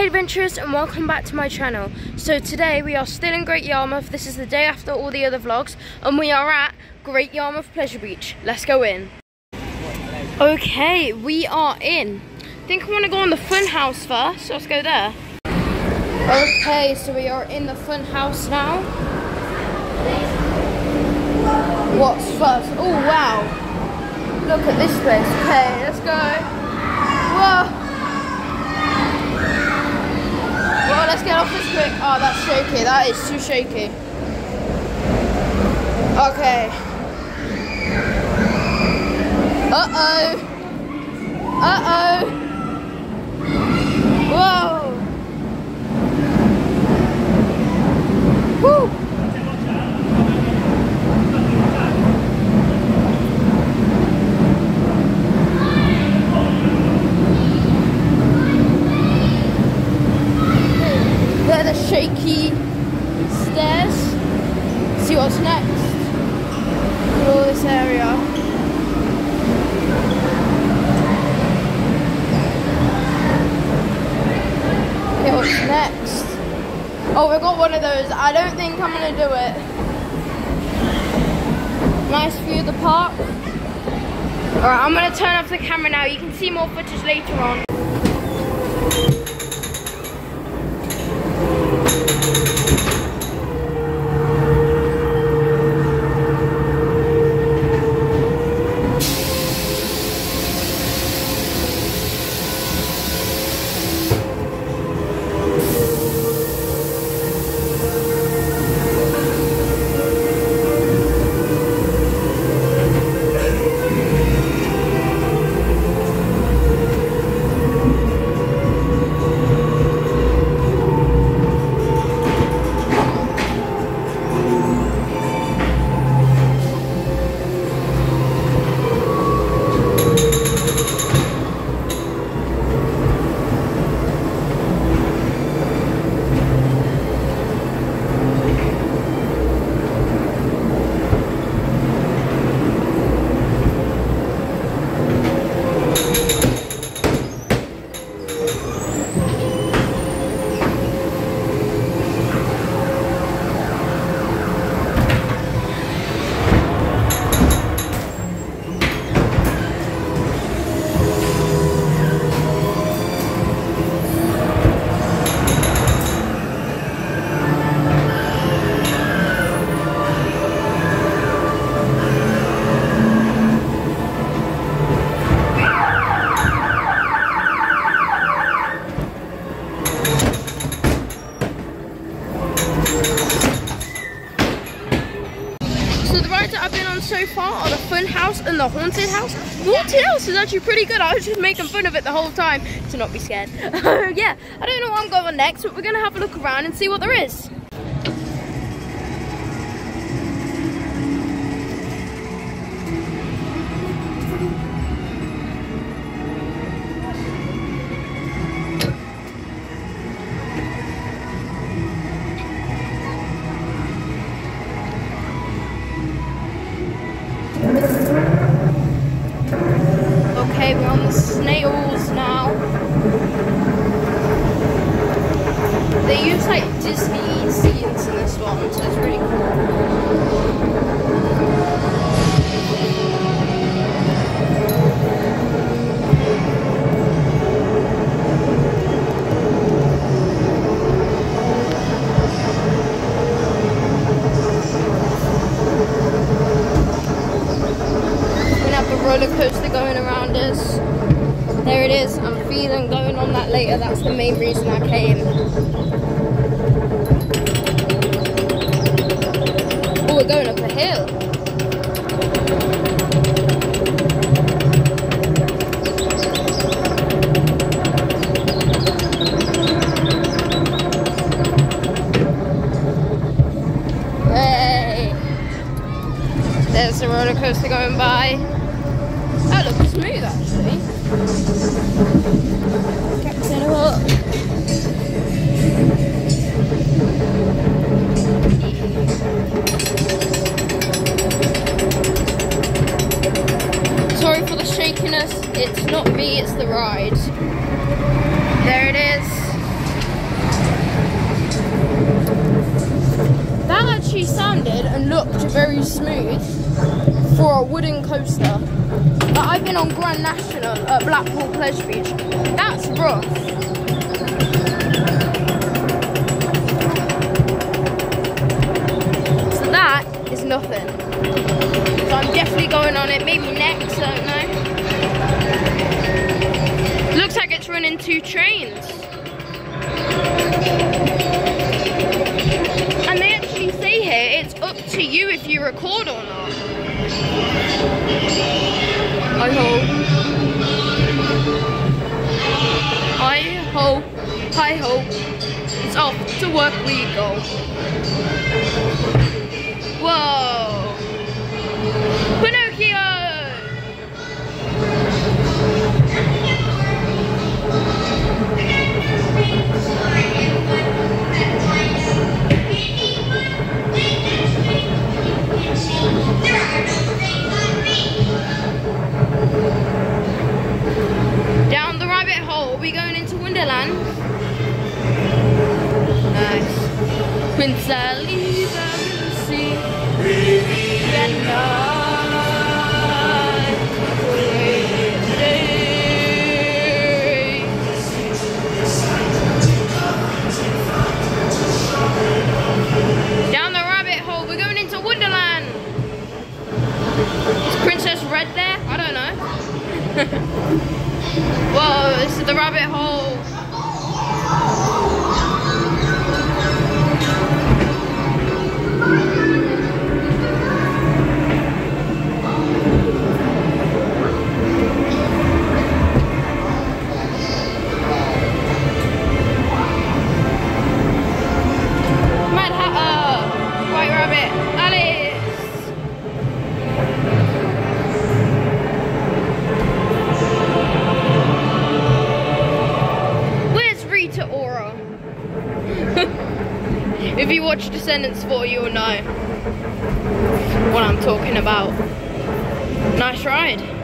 Hey adventurers and welcome back to my channel. So today we are still in Great Yarmouth. This is the day after all the other vlogs and we are at Great Yarmouth Pleasure Beach. Let's go in. Okay, we are in. I think I want to go on the fun house first, let's go there. Okay, so we are in the fun house now. What's first? Oh wow. Look at this place. Okay, let's go. Whoa. Well, let's get off this quick. Oh, that's shaky. That is too shaky. Okay. Uh-oh. Uh-oh. Whoa. Woo. They're the shaky stairs. See what's next. Look at all this area. Okay, what's next? Oh, we've got one of those. I don't think I'm gonna do it. Nice view of the park. Alright, I'm gonna turn off the camera now. You can see more footage later on. House and the Haunted House. The Haunted House is actually pretty good. I was just making fun of it the whole time to not be scared. yeah, I don't know what I'm going next, but we're going to have a look around and see what there is. On the snails now. They use like Disney scenes in this one, so it's really cool. Coaster going around us. There it is. I'm feeling going on that later. That's the main reason I came. Oh, we're going up a hill. There's a roller coaster going by. So that is nothing. So I'm definitely going on it. Maybe next, I don't know. Looks like it's running two trains. And they actually say here it's up to you if you record or not. I hope. I hope. I hope. It's off to work we go. Whoa. The rabbit hole. You watch Descendants 4, you'll know what I'm talking about. Nice ride.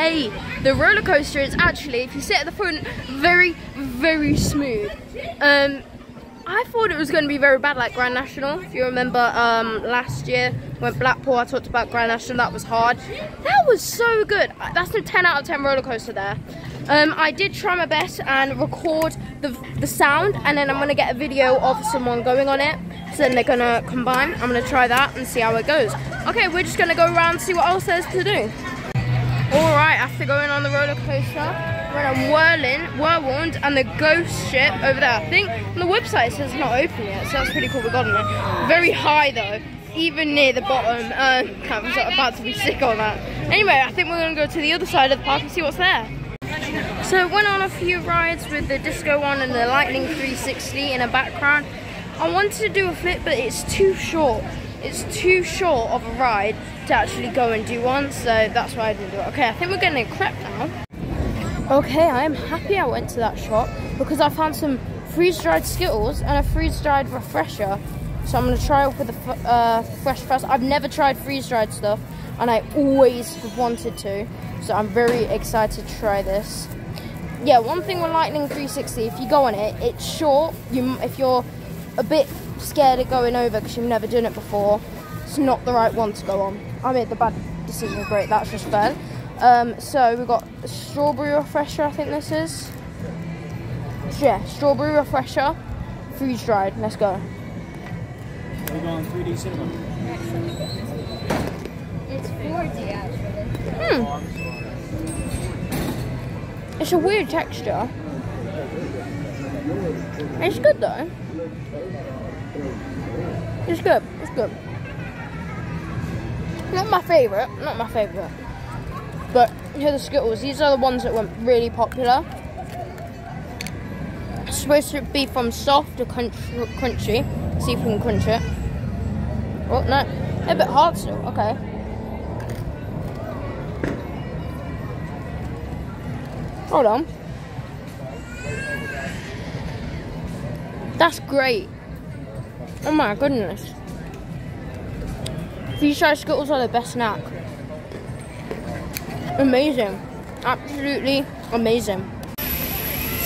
The roller coaster is actually, if you sit at the front, very, very smooth. Um, I thought it was going to be very bad like Grand National. If you remember um, last year when Blackpool, I talked about Grand National, that was hard. That was so good. That's a 10 out of 10 roller coaster there. Um, I did try my best and record the, the sound and then I'm going to get a video of someone going on it. So then they're going to combine. I'm going to try that and see how it goes. Okay, we're just going to go around and see what else there's to do. Alright, after going on the roller coaster, when I'm Whirling, Whirlwind and the Ghost Ship over there. I think on the website it says it's not open yet, so that's pretty cool. We got on there. Very high though, even near the bottom. Uh, of about to be sick on that. Anyway, I think we're going to go to the other side of the park and see what's there. So went on a few rides with the Disco one and the Lightning 360 in a background. I wanted to do a flip, but it's too short. It's too short of a ride to actually go and do one, so that's why I didn't do it. Okay, I think we're getting a crepe now. Okay, I am happy I went to that shop because I found some freeze-dried Skittles and a freeze-dried refresher. So I'm to try it with the uh, fresh first. I've never tried freeze-dried stuff and I always wanted to. So I'm very excited to try this. Yeah, one thing with Lightning 360, if you go on it, it's short. You, if you're a bit scared of going over because you've never done it before, it's not the right one to go on. I made the bad decision. Great, that's just fair. Um, so we've got strawberry refresher. I think this is. Yeah, strawberry refresher, freeze dried. Let's go. We're going 3D cinema. It's 4D actually. Hmm. It's a weird texture. It's good though. It's good. It's good. Not my favourite. Not my favourite. But Here are the Skittles. These are the ones that went really popular. It's supposed to be from soft to crunch, crunchy. See if we can crunch it. Oh, no. A bit hard still. Okay. Hold on. That's great. Oh my goodness. These dry Skittles are the best snack. Amazing. Absolutely amazing.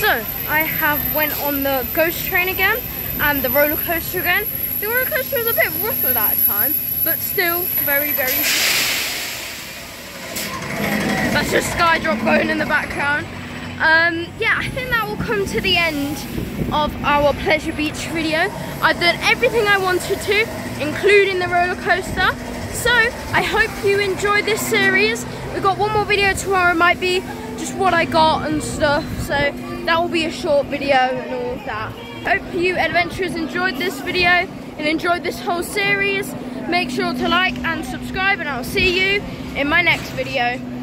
So, I have went on the ghost train again and the roller coaster again. The roller coaster was a bit rougher that time, but still very, very That's just Skydrop going in the background. Um, yeah, I think that will come to the end of our Pleasure Beach video. I've done everything I wanted to, including the roller coaster. So, I hope you enjoyed this series. We've got one more video tomorrow, might be just what I got and stuff. So, that will be a short video and all of that. Hope you adventurers enjoyed this video and enjoyed this whole series. Make sure to like and subscribe and I'll see you in my next video.